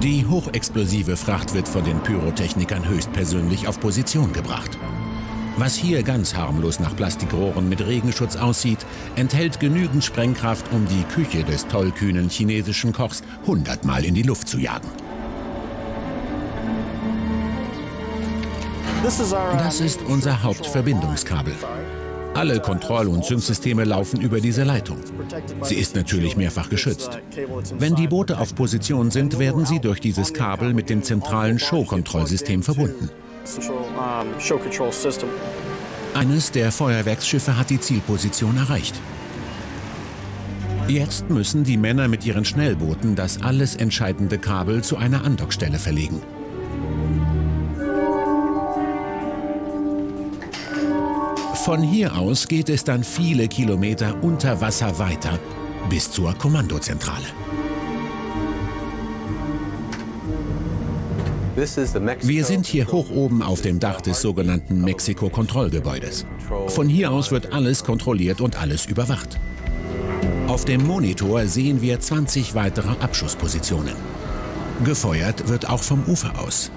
Die hochexplosive Fracht wird von den Pyrotechnikern höchstpersönlich auf Position gebracht. Was hier ganz harmlos nach Plastikrohren mit Regenschutz aussieht, enthält genügend Sprengkraft, um die Küche des tollkühnen chinesischen Kochs hundertmal in die Luft zu jagen. Das ist unser Hauptverbindungskabel. Alle Kontroll- und Zündsysteme laufen über diese Leitung. Sie ist natürlich mehrfach geschützt. Wenn die Boote auf Position sind, werden sie durch dieses Kabel mit dem zentralen Show-Kontrollsystem verbunden. Eines der Feuerwerksschiffe hat die Zielposition erreicht. Jetzt müssen die Männer mit ihren Schnellbooten das alles entscheidende Kabel zu einer Andockstelle verlegen. Von hier aus geht es dann viele Kilometer unter Wasser weiter bis zur Kommandozentrale. Wir sind hier hoch oben auf dem Dach des sogenannten Mexiko-Kontrollgebäudes. Von hier aus wird alles kontrolliert und alles überwacht. Auf dem Monitor sehen wir 20 weitere Abschusspositionen. Gefeuert wird auch vom Ufer aus.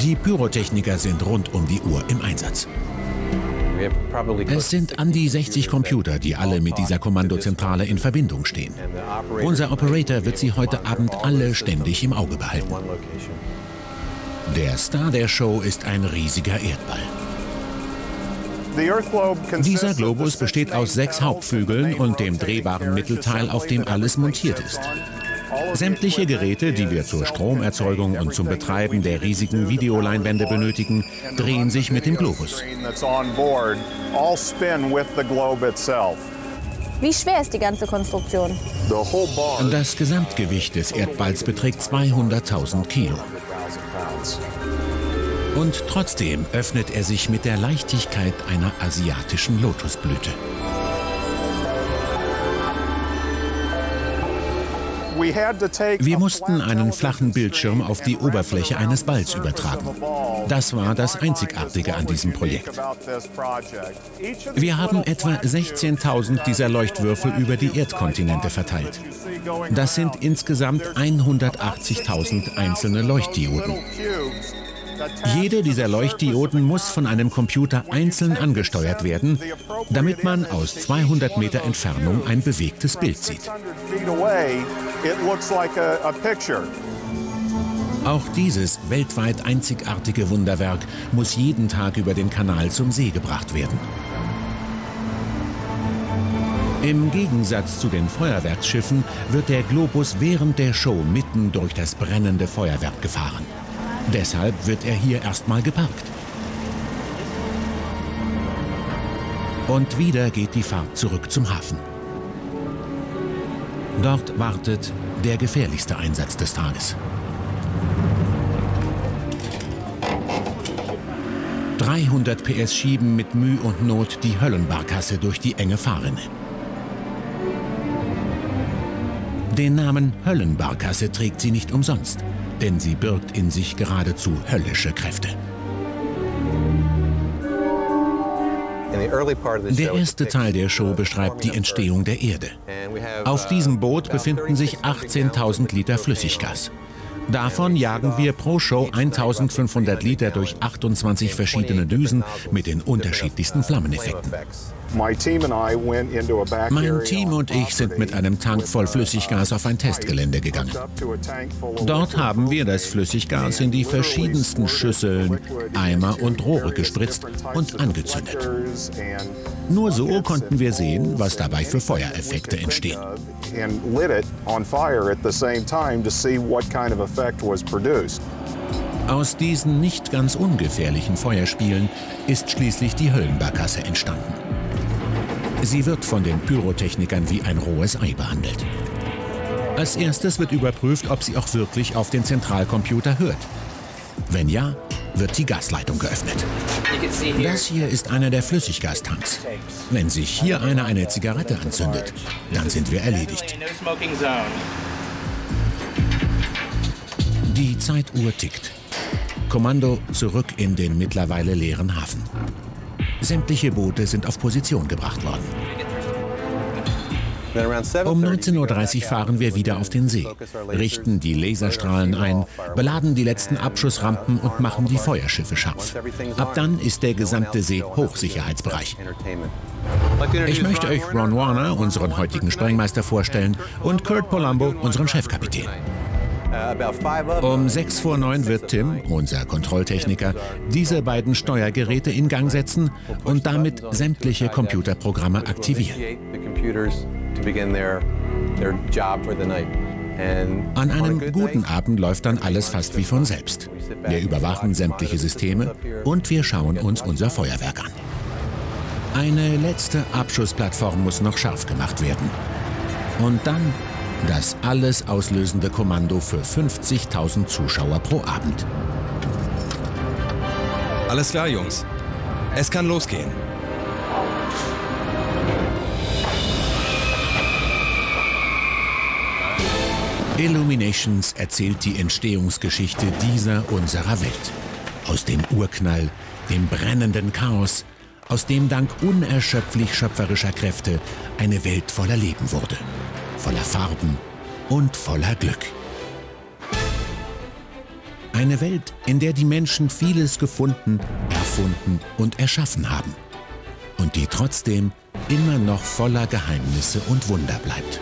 Die Pyrotechniker sind rund um die Uhr im Einsatz. Es sind an die 60 Computer, die alle mit dieser Kommandozentrale in Verbindung stehen. Unser Operator wird sie heute Abend alle ständig im Auge behalten. Der Star der Show ist ein riesiger Erdball. Dieser Globus besteht aus sechs Hauptflügeln und dem drehbaren Mittelteil, auf dem alles montiert ist. Sämtliche Geräte, die wir zur Stromerzeugung und zum Betreiben der riesigen Videoleinwände benötigen, drehen sich mit dem Globus. Wie schwer ist die ganze Konstruktion? Das Gesamtgewicht des Erdballs beträgt 200.000 Kilo. Und trotzdem öffnet er sich mit der Leichtigkeit einer asiatischen Lotusblüte. Wir mussten einen flachen Bildschirm auf die Oberfläche eines Balls übertragen. Das war das Einzigartige an diesem Projekt. Wir haben etwa 16.000 dieser Leuchtwürfel über die Erdkontinente verteilt. Das sind insgesamt 180.000 einzelne Leuchtdioden. Jede dieser Leuchtdioden muss von einem Computer einzeln angesteuert werden, damit man aus 200 Meter Entfernung ein bewegtes Bild sieht. Auch dieses weltweit einzigartige Wunderwerk muss jeden Tag über den Kanal zum See gebracht werden. Im Gegensatz zu den Feuerwerksschiffen wird der Globus während der Show mitten durch das brennende Feuerwerk gefahren. Deshalb wird er hier erstmal geparkt. Und wieder geht die Fahrt zurück zum Hafen. Dort wartet der gefährlichste Einsatz des Tages. 300 PS schieben mit Mühe und Not die Höllenbarkasse durch die enge Fahrrinne. Den Namen Höllenbarkasse trägt sie nicht umsonst denn sie birgt in sich geradezu höllische Kräfte. Der erste Teil der Show beschreibt die Entstehung der Erde. Auf diesem Boot befinden sich 18.000 Liter Flüssiggas. Davon jagen wir pro Show 1500 Liter durch 28 verschiedene Düsen mit den unterschiedlichsten Flammeneffekten. Mein Team und ich sind mit einem Tank voll Flüssiggas auf ein Testgelände gegangen. Dort haben wir das Flüssiggas in die verschiedensten Schüsseln, Eimer und Rohre gespritzt und angezündet. Nur so konnten wir sehen, was dabei für Feuereffekte entstehen. Aus diesen nicht ganz ungefährlichen Feuerspielen ist schließlich die Höllenbarkasse entstanden. Sie wird von den Pyrotechnikern wie ein rohes Ei behandelt. Als erstes wird überprüft, ob sie auch wirklich auf den Zentralcomputer hört. Wenn ja, wird die Gasleitung geöffnet. Das hier ist einer der Flüssiggastanks. Wenn sich hier einer eine Zigarette anzündet, dann sind wir erledigt. Die Zeituhr tickt. Kommando zurück in den mittlerweile leeren Hafen. Sämtliche Boote sind auf Position gebracht worden. Um 19.30 Uhr fahren wir wieder auf den See, richten die Laserstrahlen ein, beladen die letzten Abschussrampen und machen die Feuerschiffe scharf. Ab dann ist der gesamte See Hochsicherheitsbereich. Ich möchte euch Ron Warner, unseren heutigen Sprengmeister, vorstellen und Kurt Polambo, unseren Chefkapitän. Um sechs vor neun wird Tim, unser Kontrolltechniker, diese beiden Steuergeräte in Gang setzen und damit sämtliche Computerprogramme aktivieren. An einem guten Abend läuft dann alles fast wie von selbst. Wir überwachen sämtliche Systeme und wir schauen uns unser Feuerwerk an. Eine letzte Abschussplattform muss noch scharf gemacht werden. Und dann das alles auslösende Kommando für 50.000 Zuschauer pro Abend. Alles klar, Jungs. Es kann losgehen. Illuminations erzählt die Entstehungsgeschichte dieser unserer Welt. Aus dem Urknall, dem brennenden Chaos, aus dem dank unerschöpflich schöpferischer Kräfte eine Welt voller Leben wurde voller Farben und voller Glück. Eine Welt, in der die Menschen vieles gefunden, erfunden und erschaffen haben und die trotzdem immer noch voller Geheimnisse und Wunder bleibt.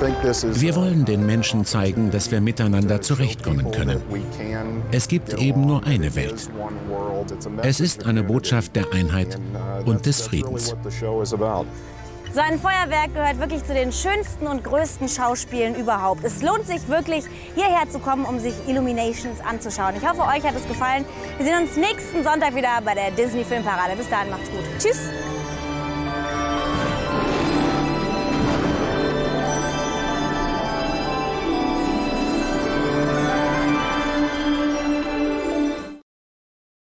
Wir wollen den Menschen zeigen, dass wir miteinander zurechtkommen können. Es gibt eben nur eine Welt. Es ist eine Botschaft der Einheit und des Friedens. So ein Feuerwerk gehört wirklich zu den schönsten und größten Schauspielen überhaupt. Es lohnt sich wirklich, hierher zu kommen, um sich Illuminations anzuschauen. Ich hoffe, euch hat es gefallen. Wir sehen uns nächsten Sonntag wieder bei der Disney Filmparade. Bis dahin, macht's gut. Tschüss.